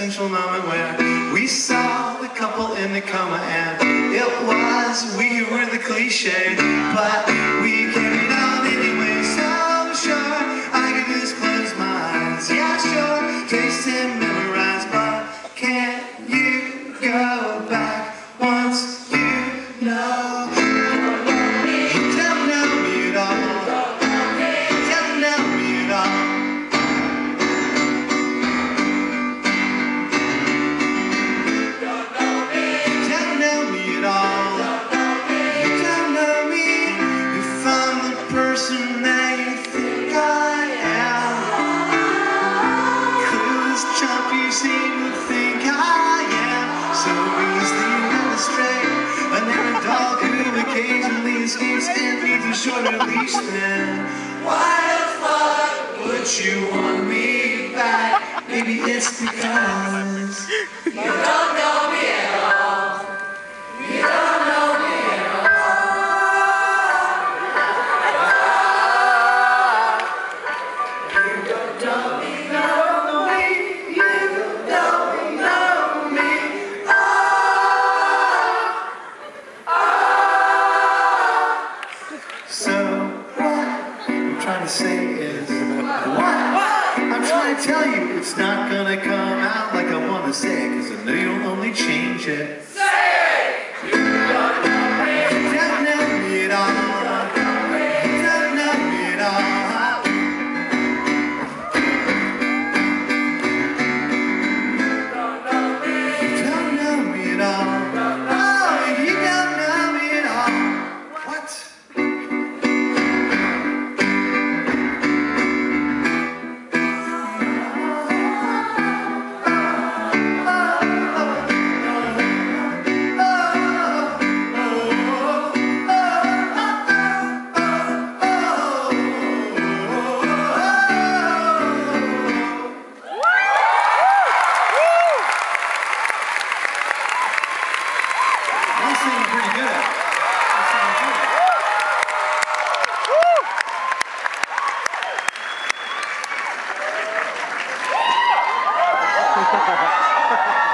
existential moment where we saw the couple in the coma and it was we were the cliche, but we carried on anyway. So sure, I could just close my eyes. Yeah, sure, taste So easily led astray. And then a dog who occasionally escapes and needs a shorter leash than. Why the fuck would you want me back? Maybe it's because. So trying to say is what I'm trying to tell you it's not gonna come out like I wanna say cause I know you'll only change it. pretty good. That good.